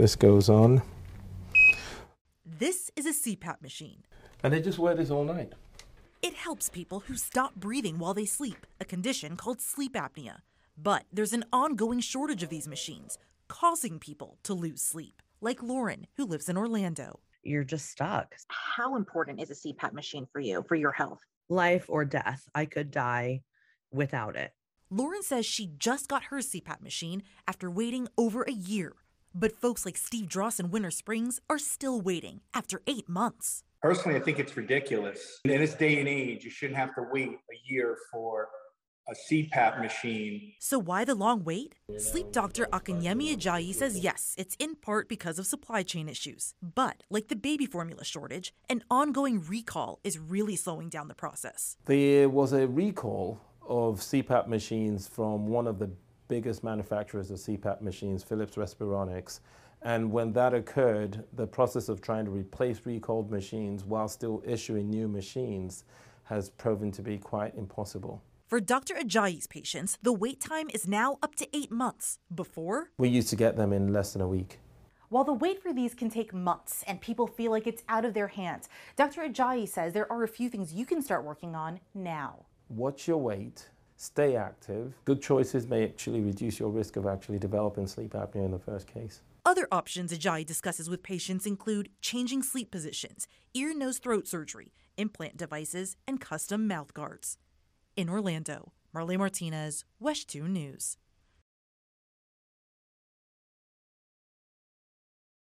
This goes on. This is a CPAP machine. And they just wear this all night. It helps people who stop breathing while they sleep, a condition called sleep apnea. But there's an ongoing shortage of these machines, causing people to lose sleep, like Lauren, who lives in Orlando. You're just stuck. How important is a CPAP machine for you, for your health? Life or death. I could die without it. Lauren says she just got her CPAP machine after waiting over a year. But folks like Steve Dross in Winter Springs are still waiting after eight months. Personally, I think it's ridiculous. In this day and age, you shouldn't have to wait a year for a CPAP machine. So why the long wait? Sleep doctor Akinyemi Ajayi says yes, it's in part because of supply chain issues. But like the baby formula shortage, an ongoing recall is really slowing down the process. There was a recall of CPAP machines from one of the biggest manufacturers of CPAP machines, Philips Respironics. And when that occurred, the process of trying to replace recalled machines while still issuing new machines has proven to be quite impossible. For Dr. Ajayi's patients, the wait time is now up to eight months. Before, we used to get them in less than a week. While the wait for these can take months and people feel like it's out of their hands, Dr. Ajayi says there are a few things you can start working on now. Watch your weight, stay active. Good choices may actually reduce your risk of actually developing sleep apnea in the first case. Other options Ajayi discusses with patients include changing sleep positions, ear, nose, throat surgery, implant devices, and custom mouth guards. In Orlando, Marley Martinez, WESH 2 News.